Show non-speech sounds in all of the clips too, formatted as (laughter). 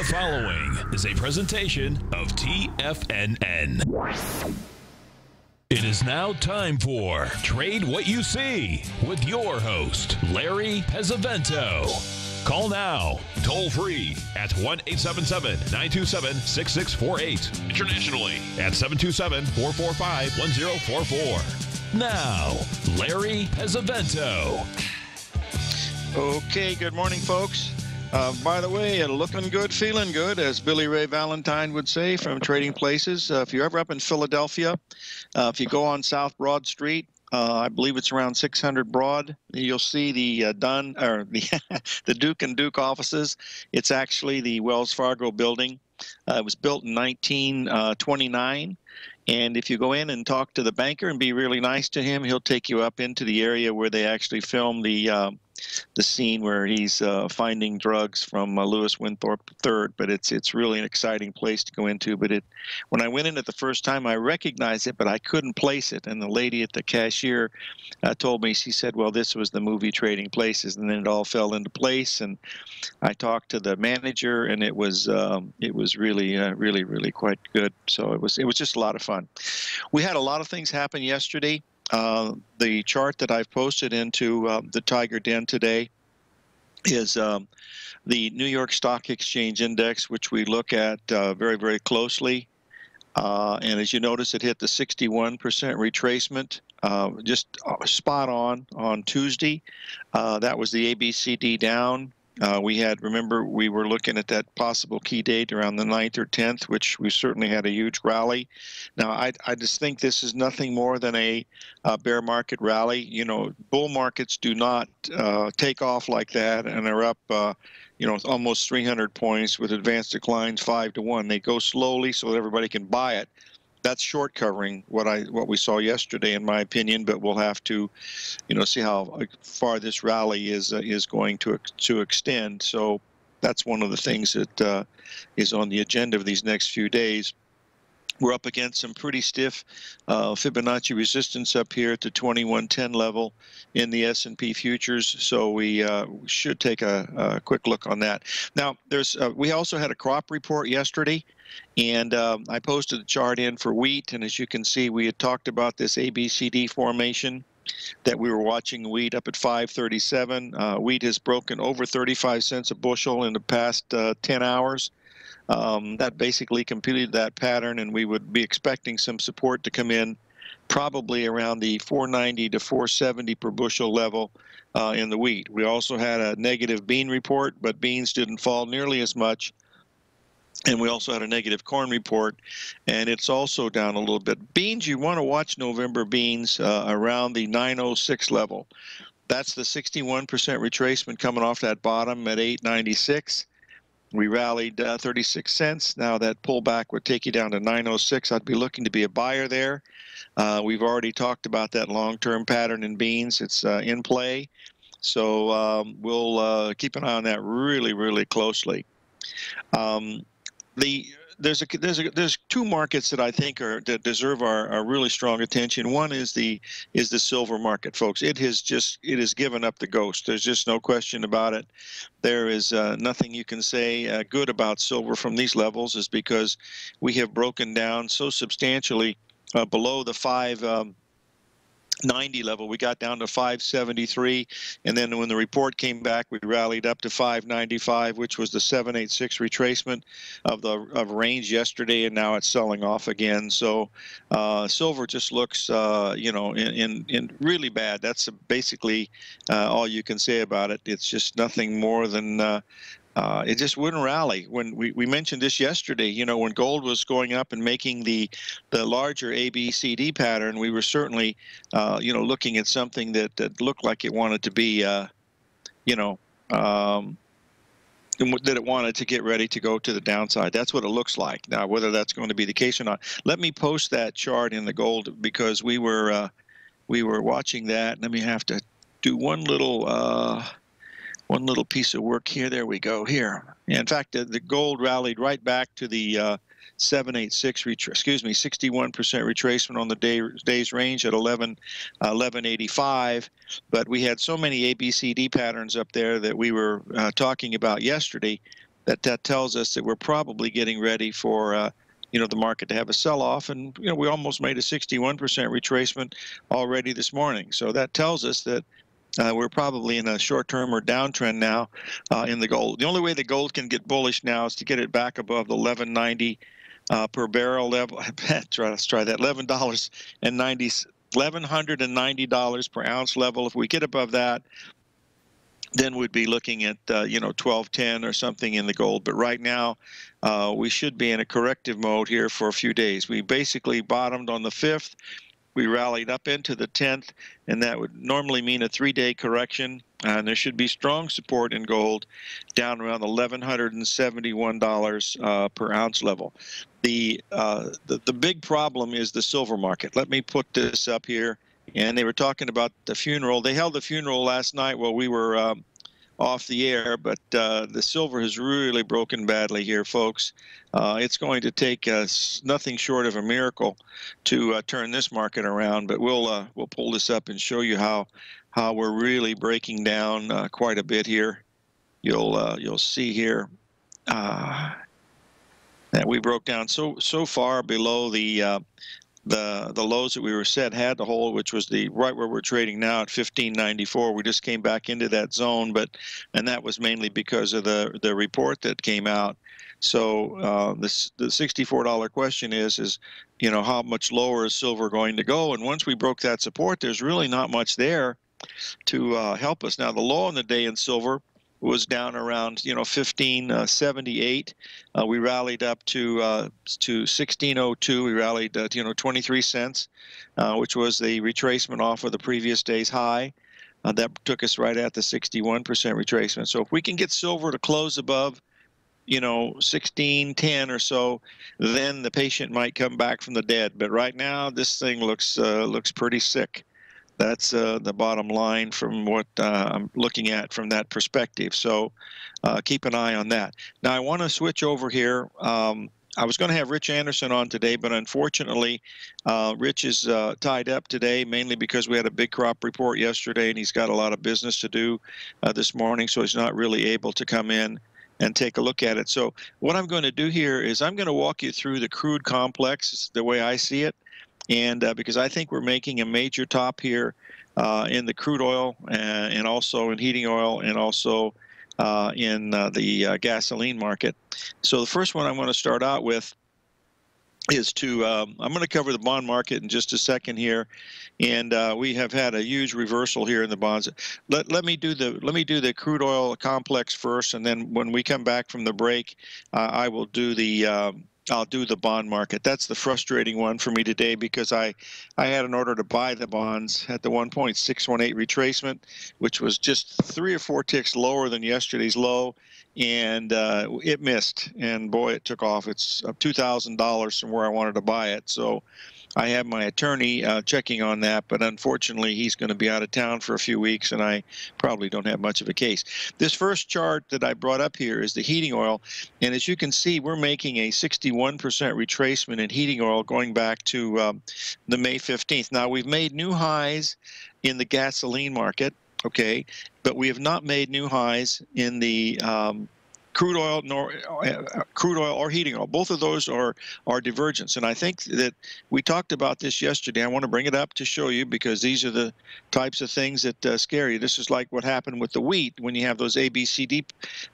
The following is a presentation of TFNN. It is now time for Trade What You See with your host, Larry Pesavento. Call now, toll free at 1 877 927 6648. Internationally at 727 445 1044. Now, Larry Pesavento. Okay, good morning, folks. Uh, by the way, uh, looking good, feeling good, as Billy Ray Valentine would say from Trading Places. Uh, if you're ever up in Philadelphia, uh, if you go on South Broad Street, uh, I believe it's around 600 Broad. You'll see the uh, Dunn or (laughs) the the Duke and Duke offices. It's actually the Wells Fargo building. it was built in 1929. And if you go in and talk to the banker and be really nice to him, he'll take you up into the area where they actually film the uh, the scene where he's uh, finding drugs from uh, Louis Winthorpe III. But it's it's really an exciting place to go into. But it when I went in it the first time, I recognized it, but I couldn't place it. And the lady at the cashier uh, told me she said, "Well, this was the movie Trading Places," and then it all fell into place. And I talked to the manager, and it was um, it was really uh, really really quite good. So it was it was just a lot of fun. We had a lot of things happen yesterday. Uh, the chart that I've posted into uh, the Tiger Den today is um, the New York Stock Exchange Index, which we look at uh, very, very closely. Uh, and as you notice, it hit the 61% retracement, uh, just spot on on Tuesday. that was the ABCD down. Uh, we had, remember, we were looking at that possible key date around the 9th or 10th, which we certainly had a huge rally. Now, I, I just think this is nothing more than a, a bear market rally. You know, bull markets do not uh, take off like that and are up, uh, you know, almost 300 points with advanced declines 5 to 1. They go slowly so that everybody can buy it that's short covering what I what we saw yesterday, in my opinion. But we'll have to, you know, see how far this rally is uh, is going to to extend. So that's one of the things that uh, is on the agenda of these next few days. We're up against some pretty stiff uh, Fibonacci resistance up here at the 2110 level in the S&P futures, so we uh, should take a, a, quick look on that. Now, there's uh, we also had a crop report yesterday. And um, I posted the chart in for wheat, and as you can see, we had talked about this ABCD formation that we were watching wheat up at 537. Uh, wheat has broken over 35 cents a bushel in the past uh, 10 hours. Um, that basically completed that pattern, and we would be expecting some support to come in probably around the 490 to 470 per bushel level uh, in the wheat. We also had a negative bean report, but beans didn't fall nearly as much and we also had a negative corn report, and it's also down a little bit. Beans, you want to watch November beans uh, around the 906 level. That's the 61% retracement coming off that bottom at 896. We rallied uh, 36 cents. Now that pullback would take you down to 906. I'd be looking to be a buyer there. Uh, we've already talked about that long-term pattern in beans. It's uh, in play. So um, we'll uh, keep an eye on that really, really closely. Um, the there's a there's a there's two markets that I think are that deserve our, our really strong attention. One is the is the silver market, folks. It has just it has given up the ghost. There's just no question about it. There is uh, nothing you can say uh, good about silver from these levels, is because we have broken down so substantially uh, below the five. Um, 90 level. We got down to 573, and then when the report came back, we rallied up to 595, which was the 786 retracement of the of range yesterday, and now it's selling off again. So uh, silver just looks, uh, you know, in, in, in really bad. That's basically uh, all you can say about it. It's just nothing more than uh, it just wouldn't rally. When we, we mentioned this yesterday, you know, when gold was going up and making the the larger ABCD pattern, we were certainly, uh, you know, looking at something that, that looked like it wanted to be, uh, you know, um, that it wanted to get ready to go to the downside. That's what it looks like. Now, whether that's going to be the case or not, let me post that chart in the gold because we were uh, we were watching that. Let me have to do one little uh, one little piece of work here. There we go. Here, in fact, the, the gold rallied right back to the uh, 786 excuse me 61% retracement on the day day's range at 11 uh, 1185 but we had so many abcd patterns up there that we were uh, talking about yesterday that that tells us that we're probably getting ready for uh, you know the market to have a sell-off, and you know we almost made a 61% retracement already this morning. So that tells us that uh, we're probably in a short-term or downtrend now uh, in the gold. The only way the gold can get bullish now is to get it back above the 1190 uh, per barrel level. (laughs) let's try that. Eleven dollars and ninety. $1,190 per ounce level. If we get above that, then we'd be looking at uh, you know 1210 or something in the gold but right now uh, we should be in a corrective mode here for a few days we basically bottomed on the 5th we rallied up into the 10th and that would normally mean a three-day correction and there should be strong support in gold down around $1171 uh, per ounce level the, uh, the the big problem is the silver market let me put this up here and they were talking about the funeral. They held the funeral last night while we were um, off the air, but uh, the silver has really broken badly here, folks. Uh, it's going to take us nothing short of a miracle to uh, turn this market around, but we'll uh, we'll pull this up and show you how how we're really breaking down uh, quite a bit here. You'll uh, you'll see here that we broke down so so far below the the the lows that we were set had to hold, which was the right where we're trading now at 1594. We just came back into that zone, but and that was mainly because of the the report that came out. So uh, this the $64 question is is you know how much lower is silver going to go? And once we broke that support, there's really not much there to uh, help us. Now the low in the day in silver was down around you know 1578. Uh, uh, we rallied up to uh, to 1602. We rallied uh, you know 23 cents, uh, which was the retracement off of the previous day's high. Uh, that took us right at the 61% retracement. So if we can get silver to close above, you know, 1610 or so, then the patient might come back from the dead. But right now, this thing looks looks pretty sick. That's uh, the bottom line from what uh, I'm looking at from that perspective. So uh, keep an eye on that. Now, I want to switch over here. Um, I was going to have Rich Anderson on today, but unfortunately, uh, Rich is uh, tied up today, mainly because we had a big crop report yesterday, and he's got a lot of business to do uh, this morning, so he's not really able to come in and take a look at it. So what I'm going to do here is I'm going to walk you through the crude complex the way I see it and uh, because I think we're making a major top here uh, in the crude oil and, and, also in heating oil and also uh, in uh, the uh, gasoline market. So the first one I'm going to start out with is to um, I'm going to cover the bond market in just a second here, and uh, we have had a huge reversal here in the bonds. Let let me do the let me do the crude oil complex first, and then when we come back from the break, uh, I will do the um, I'll do the bond market. That's the frustrating one for me today because I, I had an order to buy the bonds at the 1.618 retracement, which was just three or four ticks lower than yesterday's low, and uh, it missed. And boy, it took off. It's up $2,000 from where I wanted to buy it. So I have my attorney uh, checking on that, but unfortunately, he's going to be out of town for a few weeks, and I probably don't have much of a case. This first chart that I brought up here is the heating oil, and as you can see, we're making a 61% retracement in heating oil going back to um, the May 15th. Now, we've made new highs in the gasoline market, okay, but we have not made new highs in the um, crude oil nor uh, crude oil or heating oil. Both of those are are divergence, and I think that we talked about this yesterday. I want to bring it up to show you because these are the types of things that uh, scare you. This is like what happened with the wheat when you have those ABCD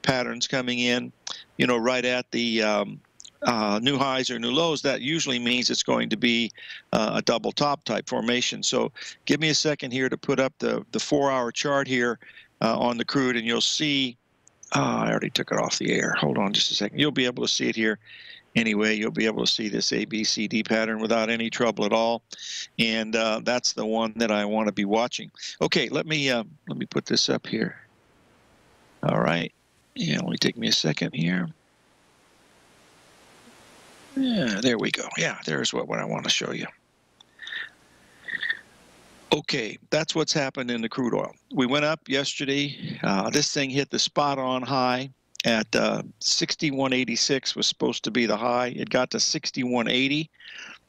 patterns coming in, you know, right at the um, uh, new highs or new lows, that usually means it's going to be uh, a double top type formation. So give me a second here to put up the, the four hour chart here uh, on the crude and you'll see Oh, I already took it off the air. Hold on just a second. You'll be able to see it here anyway. You'll be able to see this ABCD pattern without any trouble at all. And uh, that's the one that I want to be watching. Okay, let me, uh, let me put this up here. All right. Yeah, let me take me a second here. Yeah, there we go. Yeah, there's what, what I want to show you. Okay, that's what's happened in the crude oil. We went up yesterday. Uh, this thing hit the spot on high at uh, 61.86 was supposed to be the high. It got to 61.80.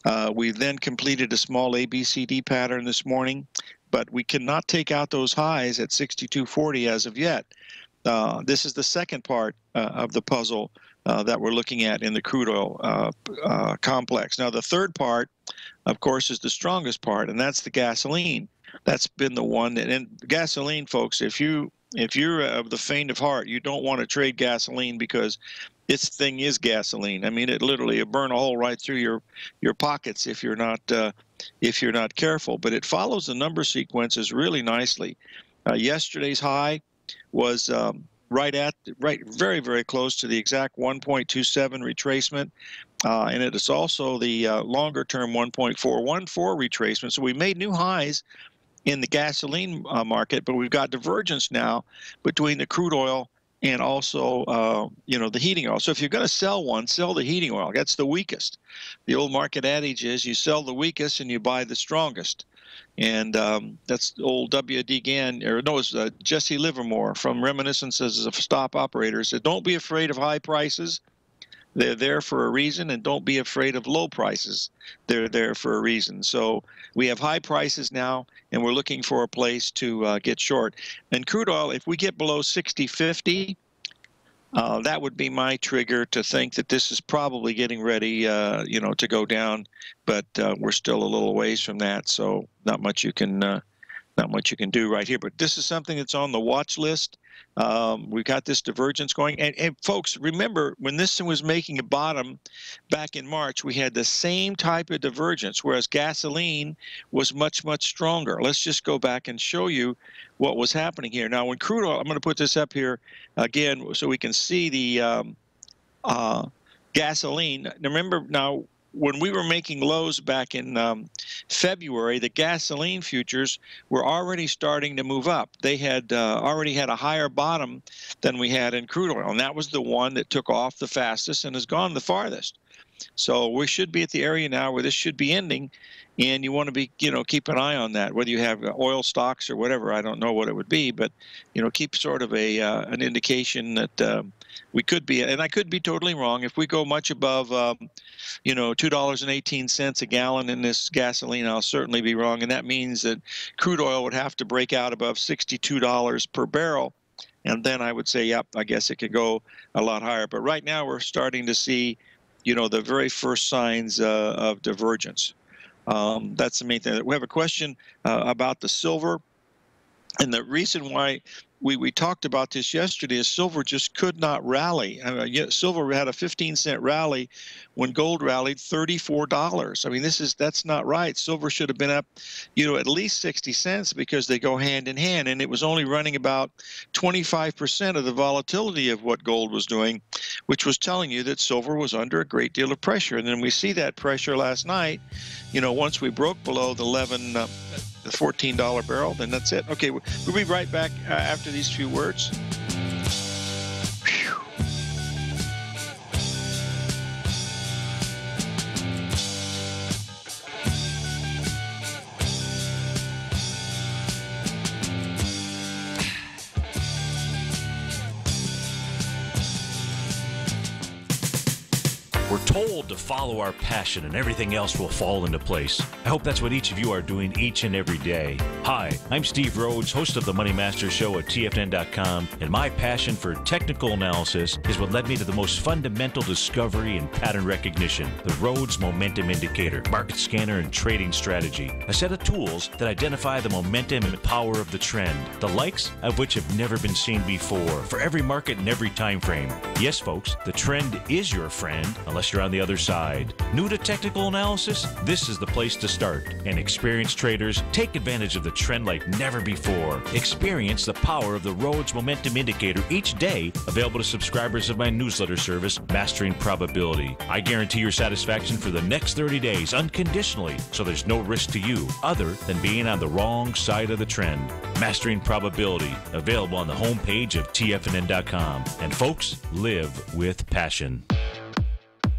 Uh, we then completed a small ABCD pattern this morning, but we cannot take out those highs at 62.40 as of yet. Uh, this is the second part uh, of the puzzle uh, that we're looking at in the crude oil uh, uh, complex. Now, the third part, of course, is the strongest part, and that's the gasoline. That's been the one that, and gasoline, folks, if you if you're of the faint of heart, you don't want to trade gasoline because this thing is gasoline. I mean, it literally it burn a hole right through your your pockets if you're not uh, if you're not careful. But it follows the number sequences really nicely. Uh, yesterday's high was um, right at right very very close to the exact 1.27 retracement. Uh, and it is also the uh, longer term 1.414 retracement. So we made new highs in the gasoline uh, market but we've got divergence now between the crude oil and also uh, you know the heating oil. So if you're going to sell one sell the heating oil. That's the weakest. The old market adage is you sell the weakest and you buy the strongest and um, that's old W.D. Gann, or no, it's uh, Jesse Livermore from Reminiscences of Stock Operators. Said, "Don't be afraid of high prices; they're there for a reason, and don't be afraid of low prices; they're there for a reason." So we have high prices now, and we're looking for a place to uh, get short. And crude oil, if we get below 60.50, uh, that would be my trigger to think that this is probably getting ready, uh, you know, to go down. But uh, we're still a little ways from that, so not much you can, uh, not much you can do right here. But this is something that's on the watch list. Um, we got this divergence going, and, and folks, remember when this was making a bottom back in March, we had the same type of divergence, whereas gasoline was much much stronger. Let's just go back and show you what was happening here. Now, when crude oil, I'm going to put this up here again so we can see the um, uh, gasoline. Remember, now when we were making lows back in um, February, the gasoline futures were already starting to move up. They had uh, already had a higher bottom than we had in crude oil, and that was the one that took off the fastest and has gone the farthest. So we should be at the area now where this should be ending, and you want to be, you know, keep an eye on that. Whether you have oil stocks or whatever, I don't know what it would be, but you know, keep sort of a uh, an indication that um, we could be, and I could be totally wrong. If we go much above, um, you know, two dollars and eighteen cents a gallon in this gasoline, I'll certainly be wrong, and that means that crude oil would have to break out above sixty-two dollars per barrel and then I would say, yep, I guess it could go a lot higher. But right now, we're starting to see, you know, the very first signs uh, of divergence. Um, that's the main thing. We have a question uh, about the silver. And the reason why we, we talked about this yesterday is silver just could not rally. I mean, silver had a 15 cent rally when gold rallied $34. I mean, this is that's not right. Silver should have been up, you know, at least 60 cents because they go hand in hand. And it was only running about 25% of the volatility of what gold was doing, which was telling you that silver was under a great deal of pressure. And then we see that pressure last night. You know, once we broke below the 11. Uh, the $14 barrel, then that's it. Okay, we'll be right back uh, after these few words. Told to follow our passion and everything else will fall into place. I hope that's what each of you are doing each and every day. Hi, I'm Steve Rhodes, host of the Money Master Show at TFNN.com, and my passion for technical analysis is what led me to the most fundamental discovery in pattern recognition the Rhodes Momentum Indicator, market scanner, and trading strategy. A set of tools that identify the momentum and power of the trend, the likes of which have never been seen before, for every market and every time frame. Yes, folks, the trend is your friend, unless you're on the other side. New to technical analysis? This is the place to start. And experienced traders take advantage of the trend like never before. Experience the power of the Rhodes Momentum Indicator each day, available to subscribers of my newsletter service, Mastering Probability. I guarantee your satisfaction for the next 30 days unconditionally, so there's no risk to you other than being on the wrong side of the trend. Mastering Probability, available on the homepage of TFNN.com. And folks, live with passion.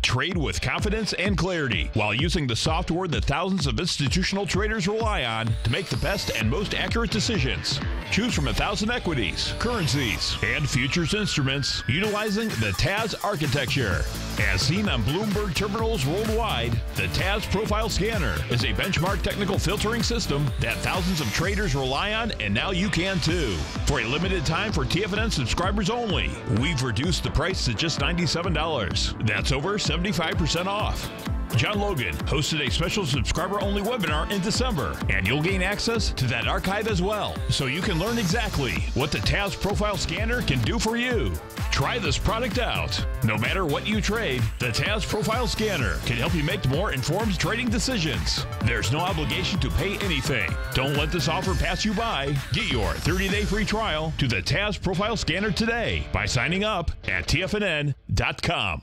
Trade with confidence and clarity while using the software that thousands of institutional traders rely on to make the best and most accurate decisions. Choose from a thousand equities, currencies, and futures instruments utilizing the TAS architecture. As seen on Bloomberg terminals worldwide, the TAS Profile Scanner is a benchmark technical filtering system that thousands of traders rely on, and now you can too. For a limited time for TFNN subscribers only, we've reduced the price to just $97. That's over 75% off. John Logan hosted a special subscriber only webinar in December, and you'll gain access to that archive as well, so you can learn exactly what the TAS Profile Scanner can do for you. Try this product out. No matter what you trade, the TAS Profile Scanner can help you make more informed trading decisions. There's no obligation to pay anything. Don't let this offer pass you by. Get your 30 day free trial to the TAS Profile Scanner today by signing up at TFNN.com.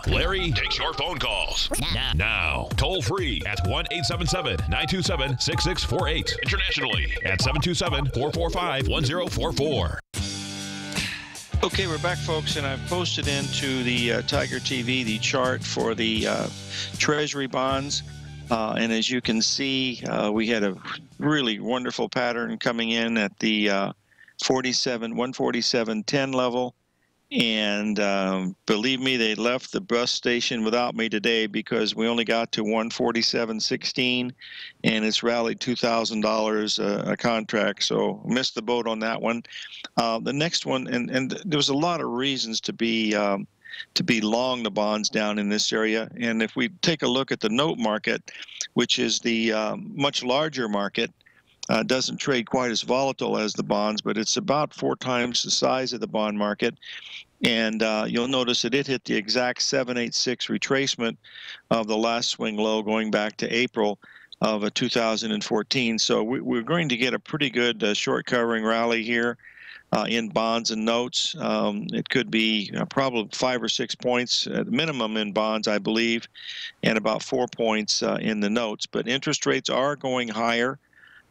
Larry takes your phone calls. Now, now toll free at 1 877 927 6648. Internationally at 727 445 1044. Okay, we're back, folks, and I've posted into the uh, Tiger TV the chart for the uh, Treasury bonds. Uh, and as you can see, uh, we had a really wonderful pattern coming in at the uh, 47, 147.10 level. And um, believe me, they left the bus station without me today because we only got to 147.16, and it's rallied $2,000 a contract. So missed the boat on that one. Uh, the next one, and and there was a lot of reasons to be. Um, to be long the bonds down in this area. And if we take a look at the note market, which is the um, much larger market, uh, doesn't trade quite as volatile as the bonds, but it's about four times the size of the bond market. And uh, you'll notice that it hit the exact 786 retracement of the last swing low going back to April of uh, 2014. So we, are going to get a pretty good uh, short covering rally here. Uh, in bonds and notes. Um, it could be uh, probably five or six points at minimum in bonds, I believe, and about four points uh, in the notes. But interest rates are going higher.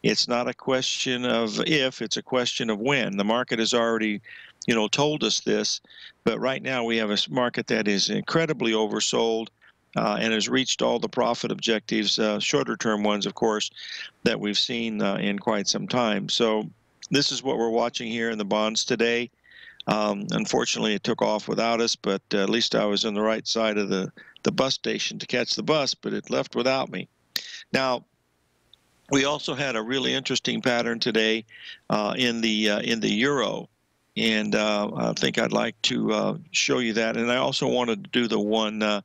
It's not a question of if, it's a question of when. The market has already, you know, told us this, but right now we have a market that is incredibly oversold. Uh, and has reached all the profit objectives, uh, shorter term ones, of course, that we've seen uh, in quite some time. So, this is what we're watching here in the bonds today. Um, unfortunately, it took off without us, but at least I was on the right side of the, the bus station to catch the bus, but it left without me. Now, we also had a really interesting pattern today uh, in the uh, in the euro, and uh, I think I'd like to uh, show you that. And I also wanted to do the one uh,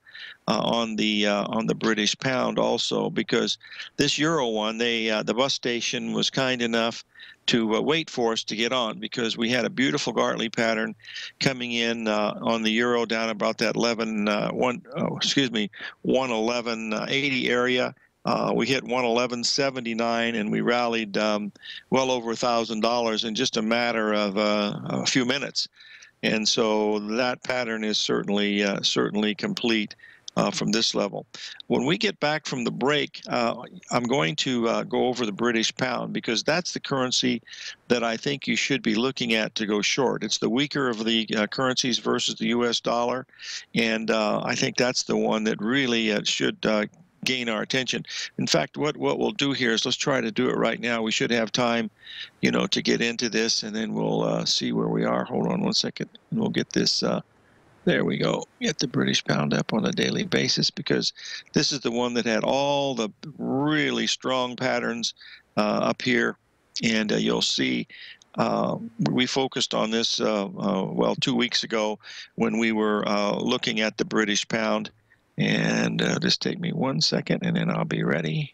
uh on the on the British pound also because this euro one, they the bus station was kind enough to wait for us to get on because we had a beautiful Gartley pattern coming in on the euro down about that 11 one oh, excuse me 111.80 area uh, we hit 111.79 and we rallied um, well over a thousand dollars in just a matter of uh, a few minutes. And so that pattern is certainly uh, certainly complete. Uh, from this level. When we get back from the break, uh, I'm going to uh, go over the British pound because that's the currency that I think you should be looking at to go short. It's the weaker of the currencies versus the U.S. dollar, and I think that's the one that really should gain our attention. In fact, what what we'll do here is let's try to do it right now. We should have time, you know, to get into this, and then we'll uh, see where we are. Hold on one second, and we'll get this. Uh, there we go. Get the British pound up on a daily basis because this is the one that had all the really strong patterns uh, up here, and uh, you'll see uh, we focused on this, uh, uh, well, two weeks ago when we were uh, looking at the British pound. And uh, just take me one second and then I'll be ready.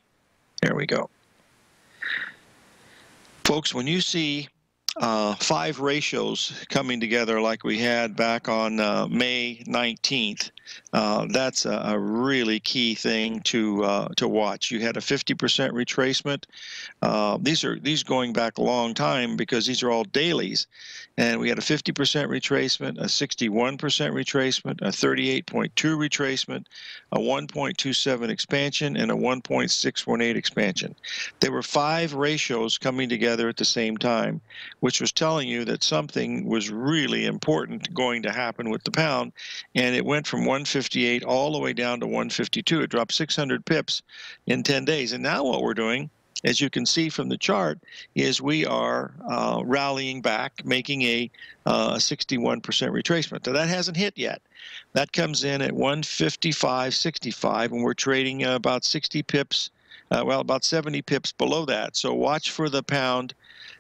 There we go. Folks, when you see uh, five ratios coming together like we had back on uh, May 19th, uh, that's a, a, really key thing to uh, to watch. You had a 50% retracement. Uh, these are these going back a long time because these are all dailies, and we had a 50% retracement, a 61% retracement, a 38.2 retracement, a 1.27 expansion, and a 1.618 expansion. There were five ratios coming together at the same time, which was telling you that something was really important going to happen with the pound, and it went from 158 all the way down to 152. It dropped 600 pips in 10 days. And now what we're doing, as you can see from the chart, is we are uh, rallying back, making a 61% uh, retracement. Now, that hasn't hit yet. That comes in at 155.65, and we're trading uh, about 60 pips, uh, well, about 70 pips below that. So watch for the pound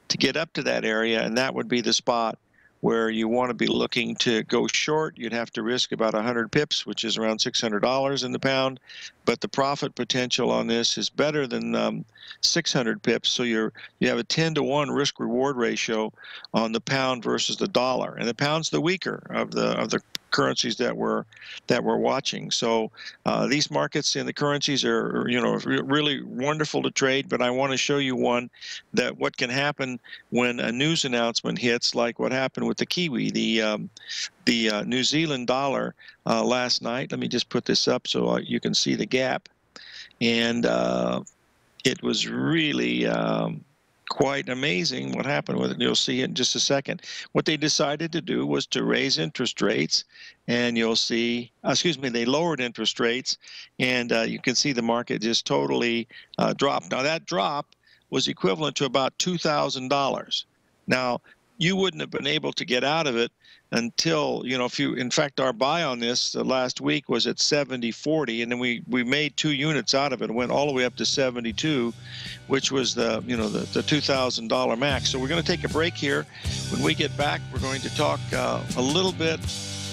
to get up to that area, and that would be the spot where you want to be looking to go short, you'd have to risk about 100 pips, which is around $600 in the pound. But the profit potential on this is better than um, 600 pips. So you're you have a 10 to 1 risk reward ratio on the pound versus the dollar, and the pound's the weaker of the of the currencies that we're that we're watching. So uh, these markets and the currencies are you know really wonderful to trade. But I want to show you one that what can happen when a news announcement hits, like what happened with the Kiwi, the um, the uh, New Zealand dollar uh, last night. Let me just put this up so uh, you can see the gap, and uh, it was really. Um, quite amazing what happened with it. You'll see it in just a second. What they decided to do was to raise interest rates, and you'll see, uh, excuse me, they lowered interest rates, and uh, you can see the market just totally uh, dropped. Now, that drop was equivalent to about $2,000. Now, you wouldn't have been able to get out of it until you know if you in fact our buy on this uh, last week was at 70 40 and then we we made two units out of it. And went all the way up to 72 which was the you know the, the $2000 max. So we're going to take a break here. When we get back we're going to talk uh, a little bit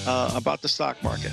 uh, about the stock market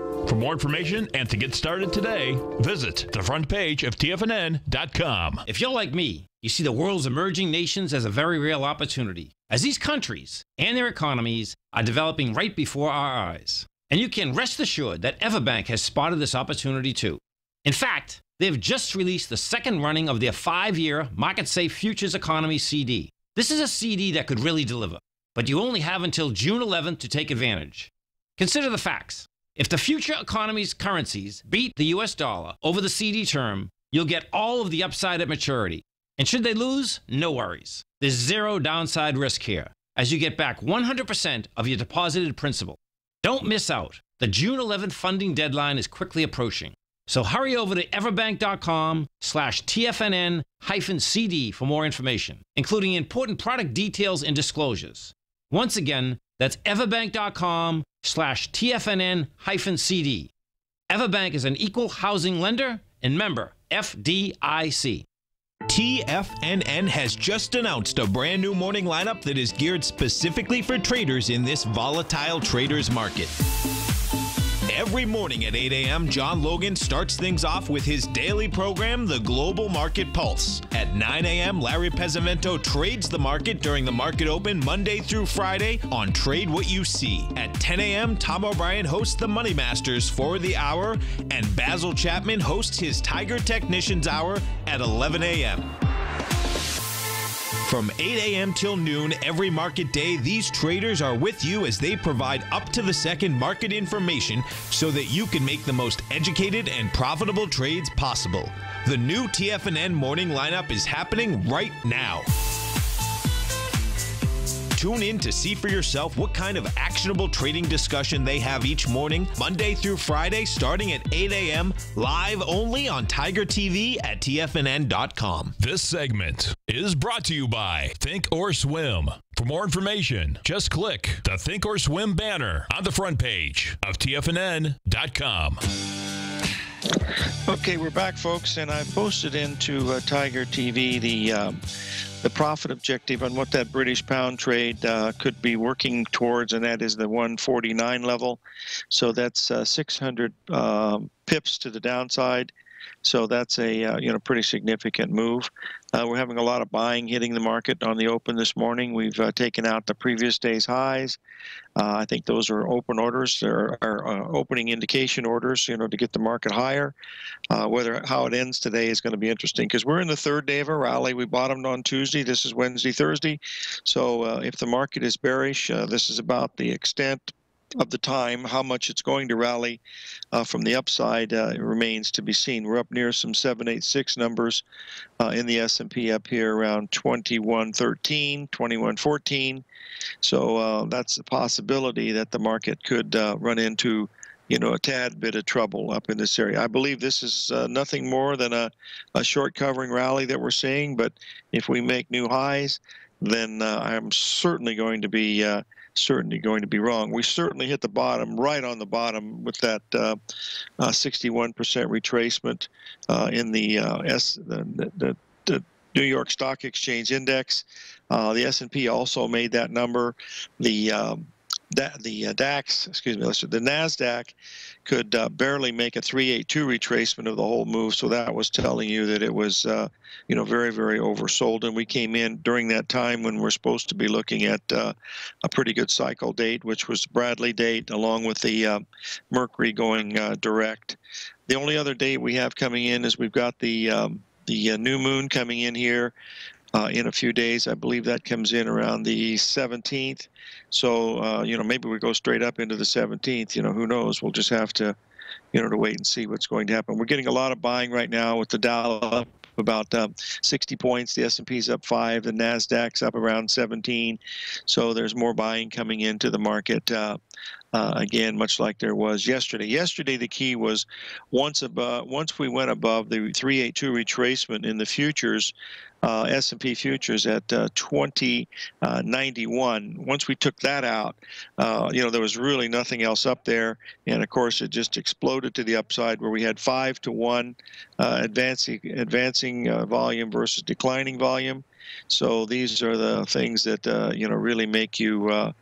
For more information and to get started today, visit the front page of TFNN.com. If you're like me, you see the world's emerging nations as a very real opportunity, as these countries and their economies are developing right before our eyes. And you can rest assured that Everbank has spotted this opportunity too. In fact, they've just released the second running of their five year Market Safe Futures Economy CD. This is a CD that could really deliver, but you only have until June 11th to take advantage. Consider the facts. If the future economy's currencies beat the US dollar over the CD term, you'll get all of the upside at maturity. And should they lose, no worries. There's zero downside risk here, as you get back 100% of your deposited principal. Don't miss out. The June 11th funding deadline is quickly approaching. So hurry over to everbank.com slash TFNN hyphen CD for more information, including important product details and disclosures. Once again, that's everbank.com slash TFNN hyphen CD. Everbank is an equal housing lender and member FDIC. TFNN has just announced a brand new morning lineup that is geared specifically for traders in this volatile traders market. Every morning at 8 a.m., John Logan starts things off with his daily program, The Global Market Pulse. At 9 a.m., Larry Pesavento trades the market during the market open Monday through Friday on Trade What You See. At 10 a.m., Tom O'Brien hosts the Money Masters for the hour, and Basil Chapman hosts his Tiger Technicians Hour at 11 a.m. From 8 a.m. till noon every market day, these traders are with you as they provide up to the second market information so that you can make the most educated and profitable trades possible. The new TFNN morning lineup is happening right now. Tune in to see for yourself what kind of actionable trading discussion they have each morning, Monday through Friday, starting at 8 a.m., live only on Tiger TV at TFNN.com. This segment is brought to you by Think or Swim. For more information, just click the Think or Swim banner on the front page of TFNN.com. Okay, we're back, folks, and I posted into uh, Tiger TV the um, the profit objective on what that British pound trade uh, could be working towards, and that is the 149 level. So that's uh, 600 um, pips to the downside. So that's a uh, you know pretty significant move. Uh, we're having a lot of buying hitting the market on the open this morning. We've uh, taken out the previous day's highs. Uh, I think those are open orders. There are uh, opening indication orders, you know, to get the market higher. Uh, whether how it ends today is going to be interesting because we're in the third day of a rally. We bottomed on Tuesday. This is Wednesday, Thursday. So if the market is bearish, this is about the extent of the time, how much it's going to rally uh, from the upside uh, remains to be seen. We're up near some 786 numbers uh, in the S&P up here around 2113, 2114. So uh, that's a possibility that the market could uh, run into you know, a tad bit of trouble up in this area. I believe this is uh, nothing more than a, a short covering rally that we're seeing. But if we make new highs, then I'm certainly going to be certainly going to be wrong. We certainly hit the bottom, right on the bottom, with that uh, uh, 61% retracement uh, in the uh, S the, the, the New York Stock Exchange Index. Uh, the S&P also made that number. The um, the uh, DAX, excuse me, the Nasdaq could uh, barely make a 382 retracement of the whole move. So that was telling you that it was, uh, you know, very, very oversold. And we came in during that time when we're supposed to be looking at uh, a pretty good cycle date, which was Bradley date, along with the uh, Mercury going uh, direct. The only other date we have coming in is we've got the um, the new moon coming in here uh, in a few days. I believe that comes in around the 17th. So, uh, you know, maybe we go straight up into the 17th. You know, who knows? We'll just have to, you know, to wait and see what's going to happen. We're getting a lot of buying right now with the up about um, 60 points. The S&P's up five. The Nasdaq's up around 17. So there's more buying coming into the market. Uh, uh, again, much like there was yesterday. Yesterday, the key was once above, once we went above the 382 retracement in the futures, uh, S&P futures at uh, 2091. Uh, Once we took that out, uh, you know, there was really nothing else up there. And of course, it just exploded to the upside where we had five to one uh, advancing, advancing volume versus declining volume. So these are the things that, you know, really make you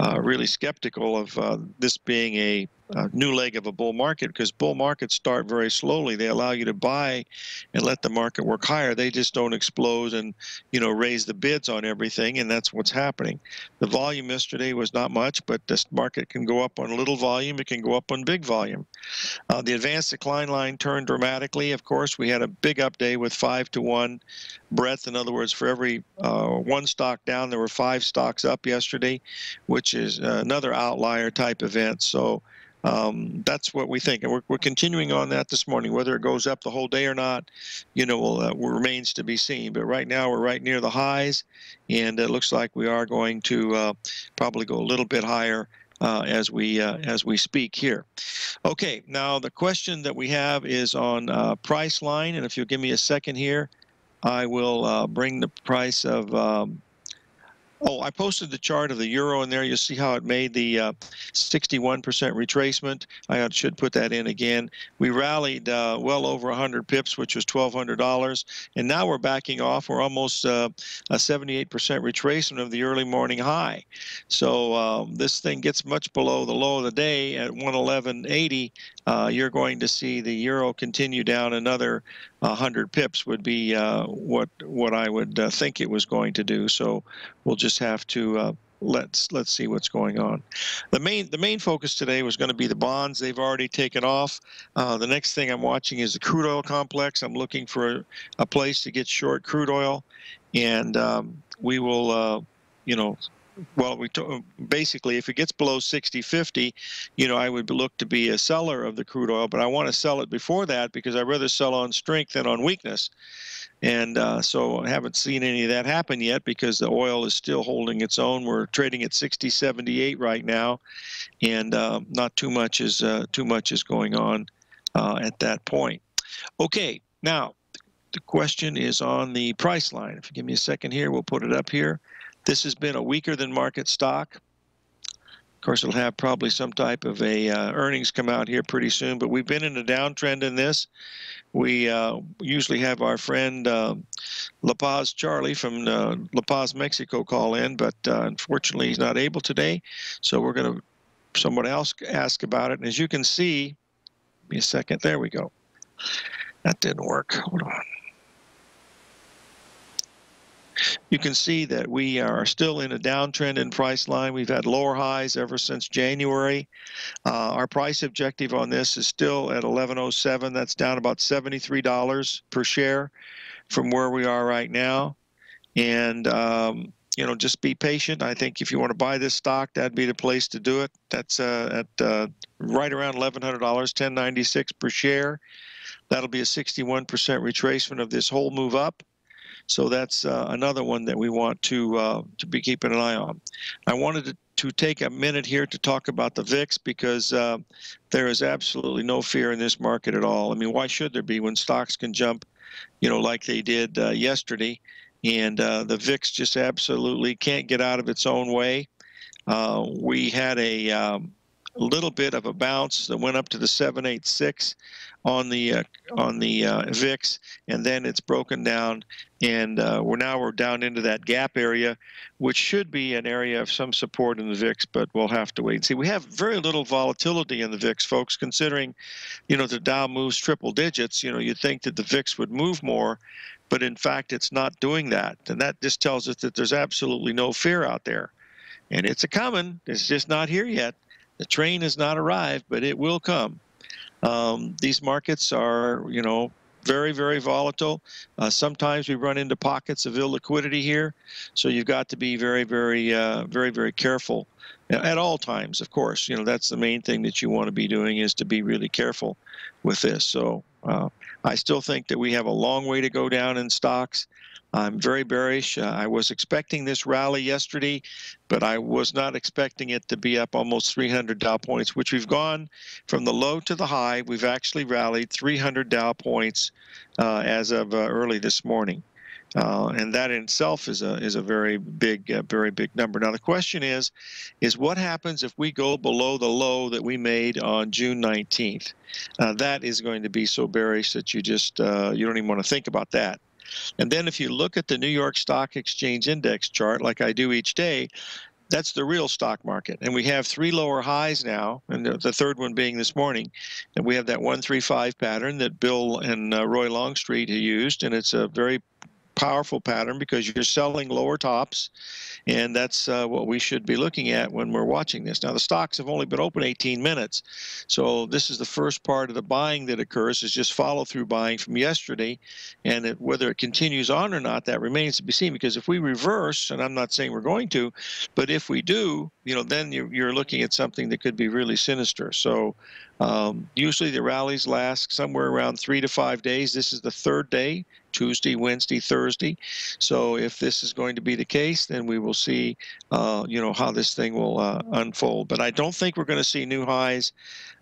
really skeptical of this being a a new leg of a bull market because bull markets start very slowly. They allow you to buy and let the market work higher. They just don't explode and you know raise the bids on everything, and that's what's happening. The volume yesterday was not much, but this market can go up on little volume. It can go up on big volume. Uh, the advanced decline line turned dramatically. Of course, we had a big up day with five to one breadth. In other words, for every uh, one stock down, there were five stocks up yesterday, which is another outlier type event. So um, that's what we think, and we're, we're continuing on that this morning. Whether it goes up the whole day or not, you know, will, uh, remains to be seen. But right now, we're right near the highs, and it looks like we are going to uh, probably go a little bit higher. Uh, as we uh, as we speak here. Okay, now the question that we have is on uh, Priceline, and if you'll give me a second here, I will uh, bring the price of um, Oh, I posted the chart of the euro in there. You'll see how it made the 61% uh, retracement. I should put that in again. We rallied uh, well over 100 pips, which was $1,200, and now we're backing off. We're almost uh, a 78% retracement of the early morning high. So um, this thing gets much below the low of the day at 111.80. Uh, you're going to see the euro continue down another 100 pips would be uh, what what I would uh, think it was going to do. So we'll just have to uh, let's let's see what's going on. The main the main focus today was going to be the bonds. They've already taken off. Uh, the next thing I'm watching is the crude oil complex. I'm looking for a, a place to get short crude oil, and um, we will uh, you know well, we basically, if it gets below 60.50, you know, I would look to be a seller of the crude oil, but I want to sell it before that because I'd rather sell on strength than on weakness. And uh, so I haven't seen any of that happen yet because the oil is still holding its own. We're trading at 60.78 right now, and uh, not too much is uh, too much is going on uh, at that point. Okay, now the question is on the Priceline. If you give me a second here, we'll put it up here. This has been a weaker than market stock. Of course, it'll have probably some type of a uh, earnings come out here pretty soon. But we've been in a downtrend in this. We uh, usually have our friend uh, La Paz Charlie from uh, La Paz, Mexico, call in, but uh, unfortunately he's not able today. So we're going to someone else ask about it. And as you can see, give me a second. There we go. That didn't work. Hold on you can see that we are still in a downtrend in Priceline. We've had lower highs ever since January. Uh, our price objective on this is still at 1107. That's down about $73 per share from where we are right now. And um, you know, just be patient. I think if you want to buy this stock, that'd be the place to do it. That's uh, at uh, right around $1,100, 1096 per share. That'll be a 61% retracement of this whole move up. So that's uh, another one that we want to uh, to be keeping an eye on. I wanted to, to take a minute here to talk about the VIX because uh, there is absolutely no fear in this market at all. I mean, why should there be when stocks can jump, you know, like they did uh, yesterday? And uh, the VIX just absolutely can't get out of its own way. Uh, we had a um, a little bit of a bounce that went up to the 786 on the uh, on the uh, VIX, and then it's broken down, and uh, we're now we're down into that gap area, which should be an area of some support in the VIX, but we'll have to wait and see. We have very little volatility in the VIX, folks, considering, you know, the Dow moves triple digits. You know, you'd think that the VIX would move more, but in fact, it's not doing that, and that just tells us that there's absolutely no fear out there, and it's a coming. It's just not here yet. The train has not arrived, but it will come. Um, these markets are, you know, very, very volatile. Uh, sometimes we run into pockets of illiquidity here, so you've got to be very, very, uh, very, very careful at all times. Of course, you know that's the main thing that you want to be doing is to be really careful with this. So uh, I still think that we have a long way to go down in stocks. I'm very bearish. Uh, I was expecting this rally yesterday, but I was not expecting it to be up almost 300 Dow points, which we've gone from the low to the high. We've actually rallied 300 Dow points uh, as of uh, early this morning. Uh, and that in itself is a is a very big uh, very big number. Now the question is, is what happens if we go below the low that we made on June 19th? Uh, that is going to be so bearish that you just you don't even want to think about that. And then if you look at the New York Stock Exchange Index chart, like I do each day, that's the real stock market. And we have three lower highs now, and the third one being this morning. And we have that 135 pattern that Bill and uh, Roy Longstreet used, and it's a very powerful pattern because you're selling lower tops, and that's uh, what we should be looking at when we're watching this. Now, the stocks have only been open 18 minutes, so this is the first part of the buying that occurs is just follow through buying from yesterday, and it, whether it continues on or not, that remains to be seen. Because if we reverse, and I'm not saying we're going to, but if we do, you know, then you're, you're looking at something that could be really sinister. So um, usually the rallies last somewhere around three to five days. This is the third day, Tuesday, Wednesday, Thursday. So if this is going to be the case, then we will see, uh, you know, how this thing will uh, unfold. But I don't think we're going to see new highs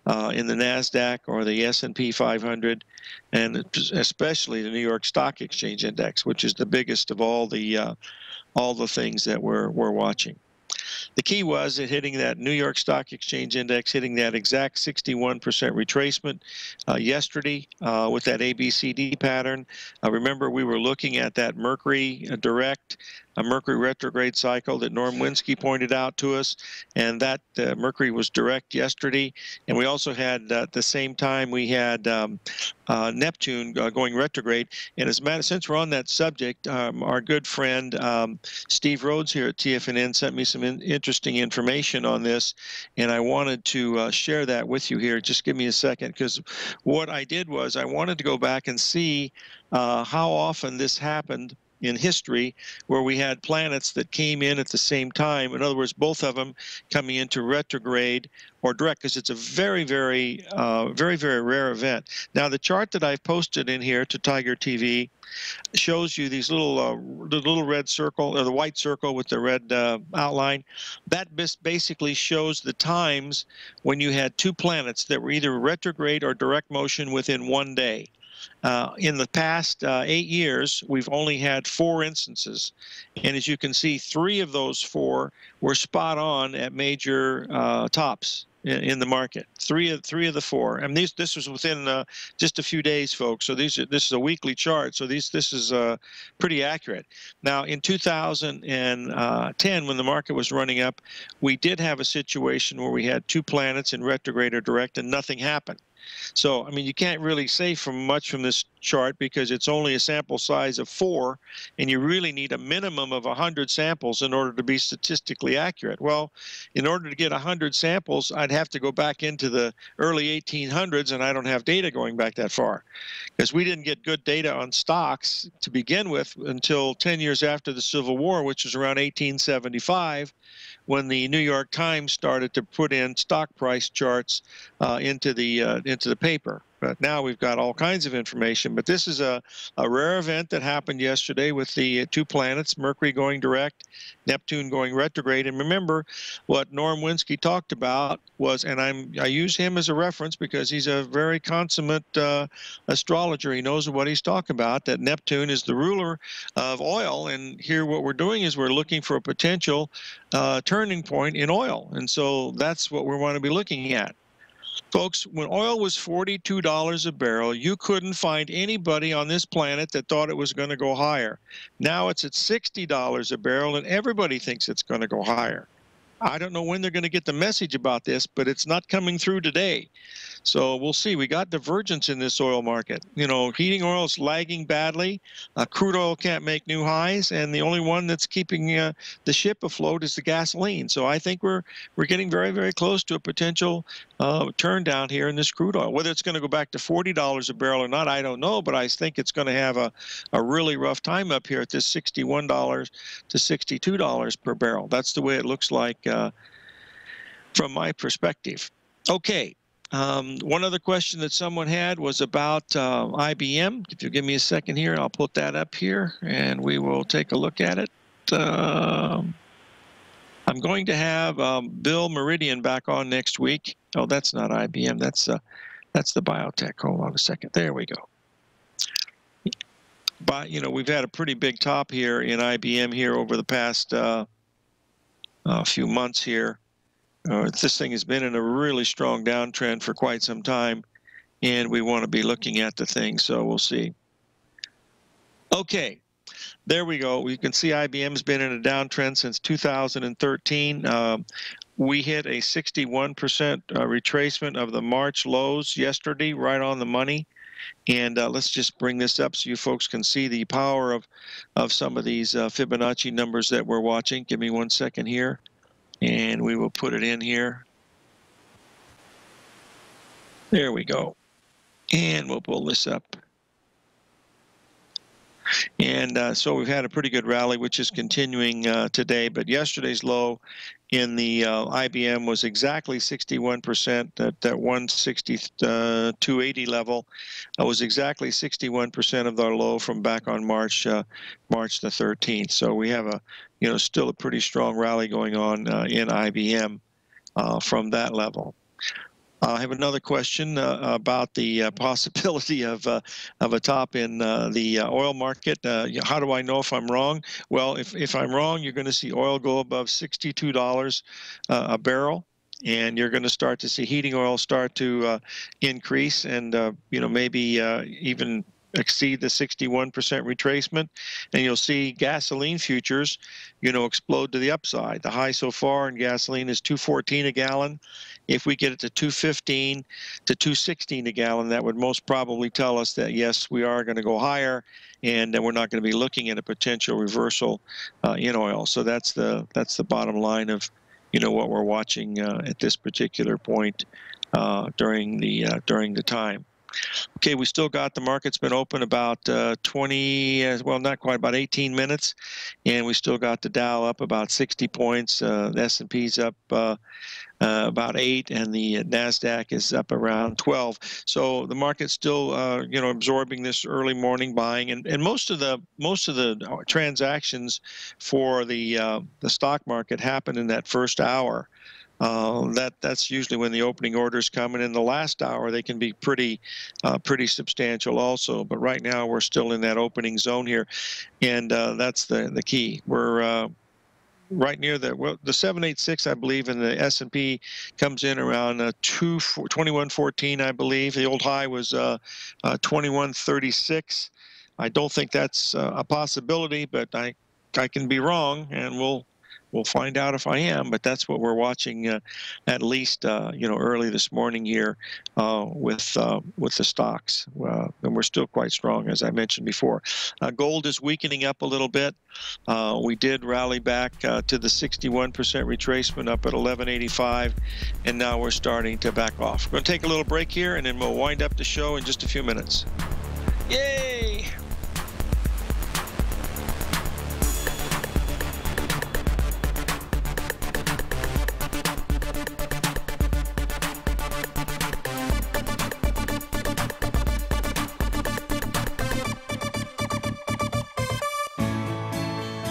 uh, in the Nasdaq or the S&P 500, and especially the New York Stock Exchange Index, which is the biggest of all the uh, all the things that we're we're watching. The key was it hitting that New York Stock Exchange Index, hitting that exact 61% retracement uh, yesterday uh, with that ABCD pattern. Uh, remember, we were looking at that Mercury uh, direct a Mercury retrograde cycle that Norm Winski pointed out to us, and that uh, Mercury was direct yesterday. And we also had uh, at the same time we had um, uh, Neptune uh, going retrograde. And as a matter, since we're on that subject, um, our good friend um, Steve Rhodes here at TFNN sent me some in interesting information on this, and I wanted to uh, share that with you here. Just give me a second, because what I did was I wanted to go back and see uh, how often this happened in history where we had planets that came in at the same time. In other words, both of them coming into retrograde or direct, because it's a very, very, uh, very, very rare event. Now, the chart that I've posted in here to Tiger TV shows you these little, uh, the little red circle or the white circle with the red uh, outline. That basically shows the times when you had two planets that were either retrograde or direct motion within one day. Uh, in the past uh, eight years, we've only had four instances. And as you can see, three of those four were spot on at major uh, tops in, in, the market. Three of three of the four, and these this was within uh, just a few days, folks. So these this is a weekly chart. So these this is uh, pretty accurate. Now in 2010, uh, when the market was running up, we did have a situation where we had two planets in retrograde or direct, and nothing happened. So, I mean, you can't really say from much from this chart because it's only a sample size of four, and you really need a minimum of 100 samples in order to be statistically accurate. Well, in order to get 100 samples, I'd have to go back into the early 1800s, and I don't have data going back that far because we didn't get good data on stocks to begin with until 10 years after the Civil War, which was around 1875 when the New York Times started to put in stock price charts uh, into the uh, into the paper. but now we've got all kinds of information. But this is a, a rare event that happened yesterday with the two planets, Mercury going direct, Neptune going retrograde. And remember, what Norm Winski talked about was, and I'm I use him as a reference because he's a very consummate uh, astrologer. He knows what he's talking about. That Neptune is the ruler of oil, and here what we're doing is we're looking for a potential uh, turning point in oil, and so that's what we want to be looking at. Folks, when oil was $42 a barrel, you couldn't find anybody on this planet that thought it was going to go higher. Now it's at $60 a barrel, and everybody thinks it's going to go higher. I don't know when they're going to get the message about this, but it's not coming through today. So we'll see. We got divergence in this oil market. You know, heating oil is lagging badly. Uh, crude oil can't make new highs, and the only one that's keeping uh, the ship afloat is the gasoline. So I think we're we're getting very very close to a potential uh, turn down here in this crude oil. Whether it's going to go back to forty dollars a barrel or not, I don't know. But I think it's going to have a a really rough time up here at this sixty-one dollars to sixty-two dollars per barrel. That's the way it looks like uh, from my perspective. Okay, um, one other question that someone had was about uh, IBM. If you give me a second here, I'll put that up here and we will take a look at it. Uh, I'm going to have um, Bill Meridian back on next week. Oh, that's not IBM. That's uh, that's the biotech. Hold on a second. There we go. But you know, we've had a pretty big top here in IBM here over the past uh, uh, few months here. Uh, this thing has been in a really strong downtrend for quite some time, and we want to be looking at the thing, so we'll see. Okay, there we go. You can see IBM's been in a downtrend since 2013. Um, we hit a 61% uh, retracement of the March lows yesterday, right on the money. And uh, let's just bring this up so you folks can see the power of, of some of these uh, Fibonacci numbers that we're watching. Give me one second here and we will put it in here. There we go. And we'll pull this up. And uh, so we've had a pretty good rally, which is continuing uh, today. But yesterday's low in the uh, IBM was exactly 61%. That that 160 uh, 280 level was exactly 61% of our low from back on March uh, March the 13th. So we have a you know still a pretty strong rally going on uh, in IBM from that level. I have another question uh, about the uh, (laughs) possibility of uh, of a top in the oil market. how do I know if I'm wrong? Well, if, if I'm wrong, you're going to see oil go above $62 a barrel and you're going to start to see heating oil start to uh, increase and uh, you know maybe uh, even exceed the 61% retracement and you'll see gasoline futures you know explode to the upside. The high so far in gasoline is 214 a gallon. If we get it to 215 to 216 a gallon that would most probably tell us that yes we are going to go higher and we're not going to be looking at a potential reversal uh, in oil. So that's the that's the bottom line of you know what we're watching uh, at this particular point uh, during the uh, during the time Okay, we still got the market's been open about uh, 20, uh, well, not quite, about 18 minutes, and we still got the Dow up about 60 points. Uh, the S&P's up uh, uh, about eight, and the Nasdaq is up around 12. So the market's still, uh, you know, absorbing this early morning buying, and, and most of the most of the transactions for the the stock market happened in that first hour. Uh, that that's usually when the opening orders come, and in the last hour they can be pretty uh, pretty substantial also. But right now we're still in that opening zone here, and uh, that's the the key. We're uh, right near the well, the 786 I believe, and the S&P comes in around uh, 2 2114 I believe. The old high was uh, 2136. I don't think that's a possibility, but I I can be wrong, and we'll we'll find out if I am. But that's what we're watching uh, at least uh, you know early this morning here uh, with uh, with the stocks, and we're still quite strong as I mentioned before. Gold is weakening up a little bit. we did rally back to the 61% retracement up at 1185, and now we're starting to back off. We're going to take a little break here, and then we'll wind up the show in just a few minutes. Yay!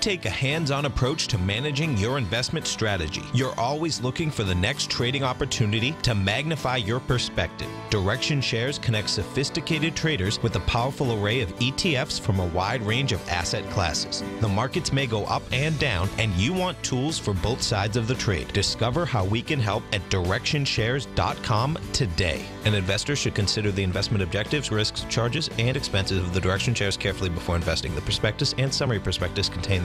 take a hands on approach to managing your investment strategy. You're always looking for the next trading opportunity to magnify your perspective. Direxion Shares connects sophisticated traders with a powerful array of ETFs from a wide range of asset classes. The markets may go up and down, and you want tools for both sides of the trade. Discover how we can help at direxionshares.com today. An investor should consider the investment objectives, risks, charges, and expenses of the Direxion Shares carefully before investing. The prospectus and summary prospectus contain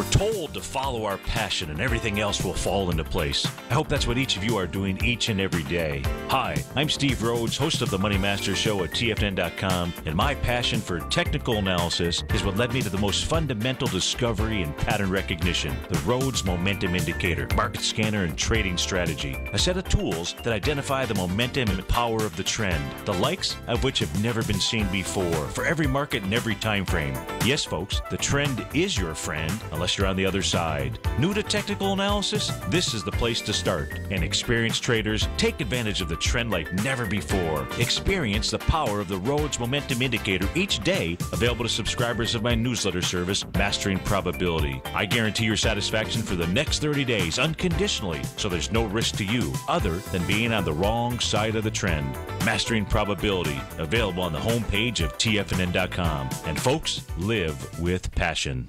We're told to follow our passion and everything else will fall into place. I hope that's what each of you are doing each and every day. Hi, I'm Steve Rhodes, host of the Money Master Show at TFNN.com, and my passion for technical analysis is what led me to the most fundamental discovery in pattern recognition the Rhodes Momentum Indicator, market scanner, and trading strategy. A set of tools that identify the momentum and power of the trend, the likes of which have never been seen before, for every market and every time frame. Yes, folks, the trend is your friend unless you're on the other side. New to technical analysis? This is the place to start. And experienced traders take advantage of the trend like never before. Experience the power of the Rhodes Momentum Indicator each day, available to subscribers of my newsletter service, Mastering Probability. I guarantee your satisfaction for the next 30 days unconditionally, so there's no risk to you other than being on the wrong side of the trend. Mastering Probability, available on the homepage of TFNN.com. And folks, live with passion.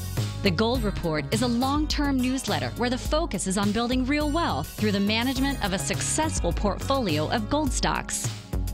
The Gold Report is a long term newsletter where the focus is on building real wealth through the management of a successful portfolio of gold stocks.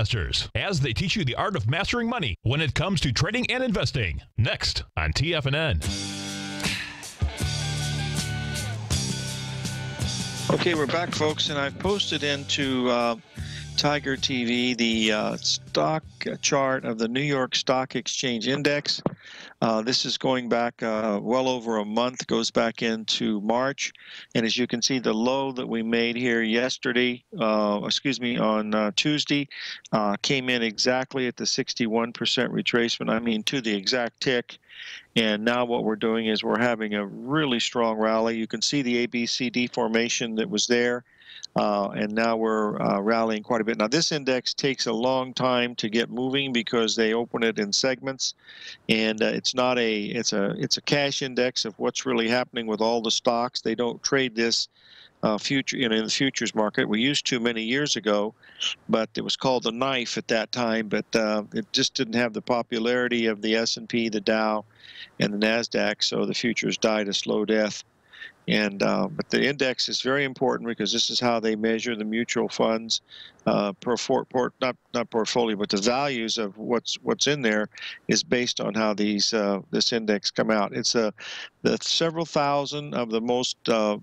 Masters as they teach you the art of mastering money when it comes to trading and investing. Next on TFNN. Okay, we're back, folks, and I've posted into uh, Tiger TV the uh, stock chart of the New York Stock Exchange Index. Uh, this is going back uh, well over a month, goes back into March. And as you can see, the low that we made here yesterday, uh, excuse me, on uh, Tuesday, uh, came in exactly at the 61% retracement. I mean, to the exact tick. And now what we're doing is we're having a really strong rally. You can see the ABCD formation that was there. Uh, and now we're uh, rallying quite a bit. Now, this index takes a long time to get moving because they open it in segments, and uh, it's not a it's a it's a cash index of what's really happening with all the stocks. They don't trade this uh, future you know, in the futures market. We used to many years ago, but it was called the NYFE at that time. But uh, it just didn't have the popularity of the S&P, the Dow, and the Nasdaq, so the futures died a slow death. And uh, but the index is very important because this is how they measure the mutual funds, uh, port, not not portfolio, but the values of what's what's in there is based on how these uh, this index come out. It's a the several thousand of the most uh,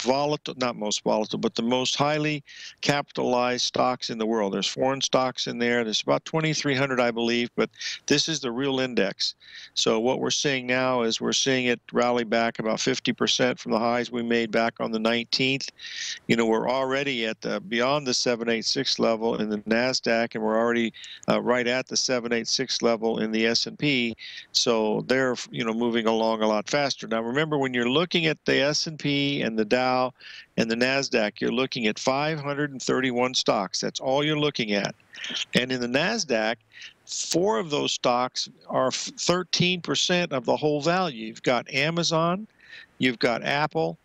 volatile, not most volatile, but the most highly capitalized stocks in the world. There's foreign stocks in there. There's about 2,300, I believe, but this is the real index. So what we're seeing now is we're seeing it rally back about 50% from the highs we made back on the 19th. You know, we're already at the, beyond the 786 level in the Nasdaq, and we're already uh, right at the 786 level in the S&P. So they're you know moving along a lot faster. Now remember, when you're looking at the S&P and the Dow and the Nasdaq, you're looking at 531 stocks. That's all you're looking at. And in the Nasdaq, four of those stocks are 13% of the whole value. You've got Amazon, you've got Apple,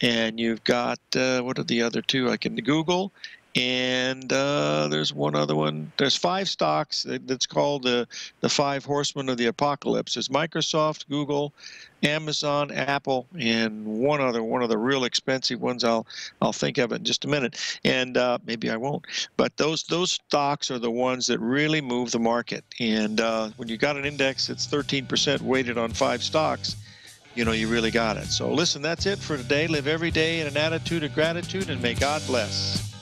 and you've got uh, what are the other two? I can Google, and uh, there's one other one. There's five stocks that's called the the five horsemen of the apocalypse. It's Microsoft, Google, Amazon, Apple, and one other one of the real expensive ones. I'll I'll think of it in just a minute, and uh, maybe I won't. But those those stocks are the ones that really move the market. And uh, when you got an index that's 13% weighted on five stocks, you know you really got it. So listen, that's it for today. Live every day in an attitude of gratitude, and may God bless.